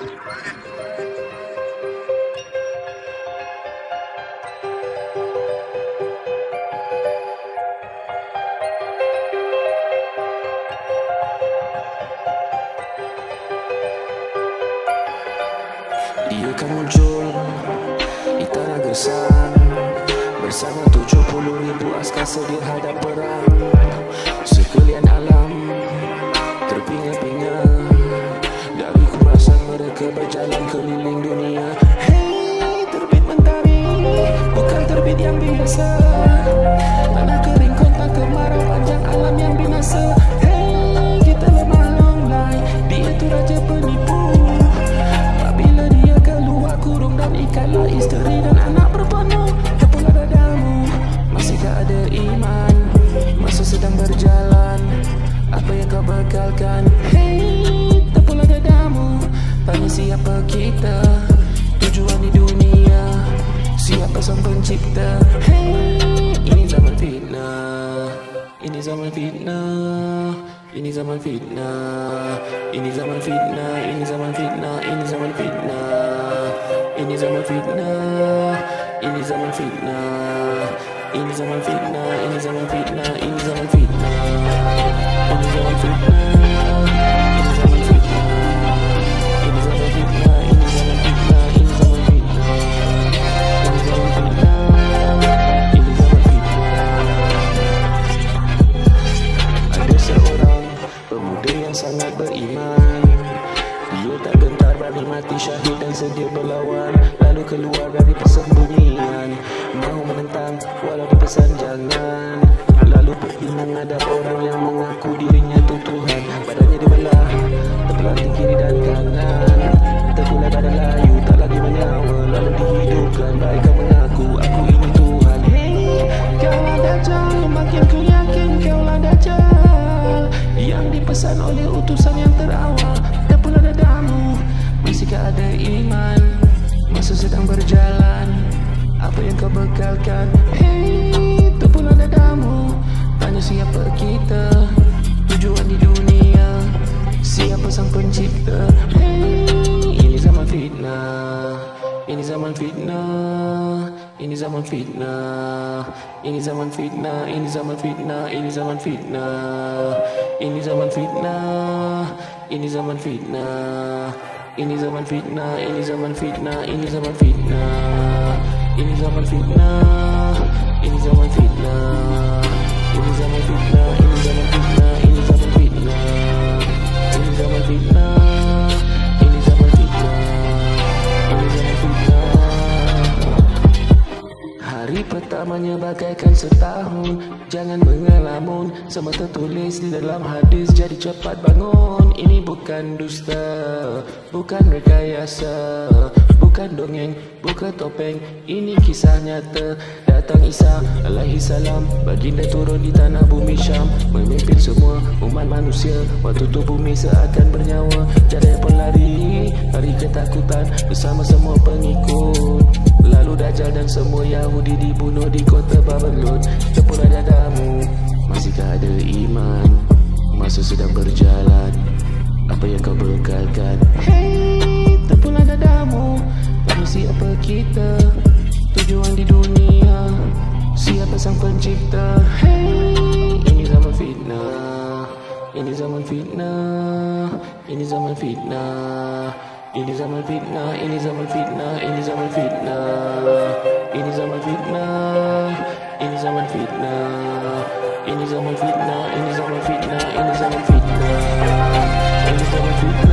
Dia akan muncul di tanah gersang. Bersama tujuh puluh ribu askar sedia hadap perang bekalkan Hey, tepulah dadamu, tanya siapa kita. Tujuan di dunia, siapa sang pencipta? Hey, Ini zaman fitnah. Ini zaman fitnah. Ini zaman fitnah. Ini zaman fitnah Ini zaman fitnah Ini zaman fitnah. Ini zaman fitnah Ini zaman fitnah. Ini zaman fitnah Ini zaman fitnah Ini zaman fitnah sangat beriman. Dia tak gentar berani mati syahid dan sedia berlawan. Lalu keluar dari persembunyian. Mahu menentang walau dipesan jangan Lalu pergi menghadap orang yang mengaku dirinya tu oleh utusan yang terawal. Terpulah dadamu Masihkah ada iman. Masa sedang berjalan Apa yang kau bekalkan? Hey, terpulah dadamu Tanya siapa kita Tujuan di dunia. Siapa sang pencipta? Fitnah Ini zaman fitnah. Ini zaman fitnah. Ini zaman fitnah. Ini zaman fitnah. Ini zaman fitnah. Ini zaman fitnah Ini zaman fitnah Ini zaman fitnah Ini zaman fitnah Ini zaman fitnah Ini zaman fitnah Ini zaman fitnah Ini zaman fitnah Ini zaman fitnah Ini zaman fitnah Hari pertamanya bagaikan setahun. Jangan mengelamun Semua tertulis di dalam hadis. Jadi cepat bangun Ini bukan dusta. Bukan rekayasa Bukan dongeng Bukan topeng. Ini kisah nyata. Datang Isa alaihi salam Baginda turun di tanah bumi Syam. Memimpin semua umat manusia Waktu tu bumi seakan bernyawa. Jadi pelari Lari ketakutan Bersama semua pengikut Dajjal dan semua Yahudi dibunuh di kota Babylon. Cepurlah dadamu Masihkah ada iman? Masa sedang berjalan Apa yang kau bekalkan? Hey, terpulah dadamu Tanya siapa kita? Tujuan di dunia Siapa sang pencipta? Hey, ini zaman fitnah Ini zaman fitnah ini zaman fitnah ini zaman fitnah ini zaman fitnah ini zaman fitnah ini zaman fitnah ini zaman fitnah ini zaman fitnah ini zaman fitnah ini zaman fitnah